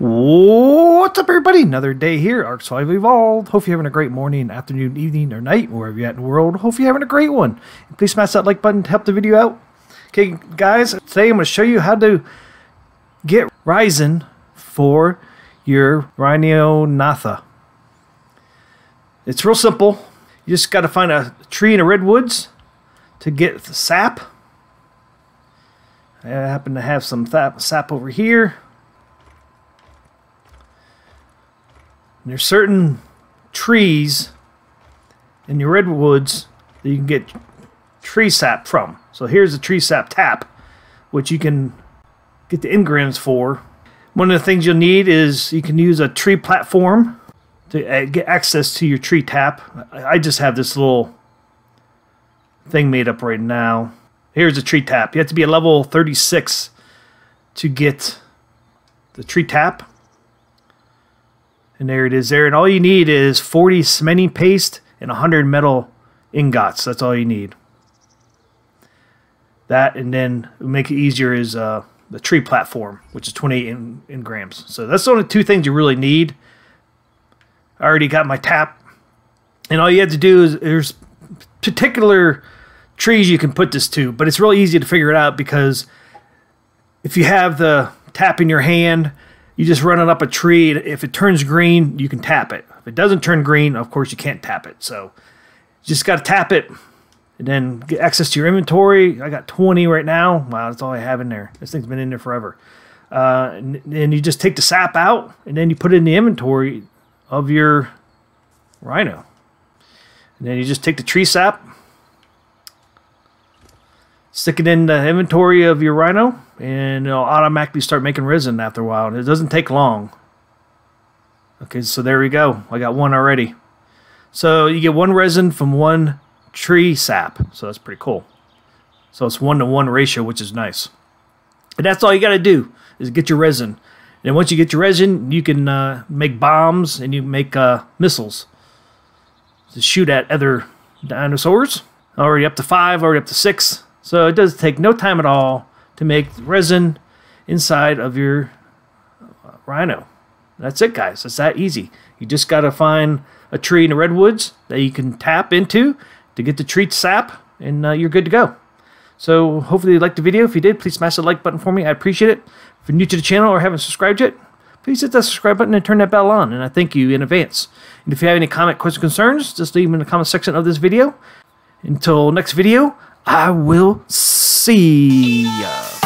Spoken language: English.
What's up, everybody? Another day here, Survival Evolved. Hope you're having a great morning, afternoon, evening, or night, wherever you're at in the world. Hope you're having a great one. Please smash that like button to help the video out. Okay, guys, today I'm going to show you how to get resin for your Rhyniognatha. It's real simple. You just got to find a tree in the redwoods to get the sap. I happen to have some sap over here. And there's certain trees in your redwoods that you can get tree sap from. So here's a tree sap tap, which you can get the engrams for. One of the things you'll need is you can use a tree platform to get access to your tree tap. I just have this little thing made up right now. Here's a tree tap. You have to be a level 36 to get the tree tap. And there it is there. And all you need is 40 cementing paste and 100 metal ingots. That's all you need. That and then make it easier is uh, the tree platform, which is 28 in, engrams. So that's the only two things you really need. I already got my tap. And all you have to do is there's particular trees you can put this to, but it's really easy to figure it out because if you have the tap in your hand, you just run it up a tree. If it turns green, you can tap it. If it doesn't turn green, of course, you can't tap it. So you just got to tap it and then get access to your inventory. I got 20 right now. Wow, that's all I have in there. This thing's been in there forever. Uh, and, and you just take the sap out and then you put it in the inventory of your rhino. And then you just take the tree sap, stick it in the inventory of your rhino, and it'll automatically start making resin after a while. It doesn't take long. Okay, so there we go. I got one already. So you get one resin from one tree sap. So that's pretty cool. So it's one to one ratio, which is nice. And that's all you got to do is get your resin. And once you get your resin, you can uh, make bombs and you make uh, missiles to shoot at other dinosaurs. Already up to five, already up to six. So it does take no time at all to make resin inside of your rhino. That's it, guys. It's that easy. You just got to find a tree in the redwoods that you can tap into to get the treat sap, and uh, you're good to go. So hopefully you liked the video. If you did, please smash the like button for me. I appreciate it. If you're new to the channel or haven't subscribed yet, please hit that subscribe button and turn that bell on, and I thank you in advance. And if you have any comment, questions, concerns, just leave them in the comment section of this video. Until next video, I will see ya.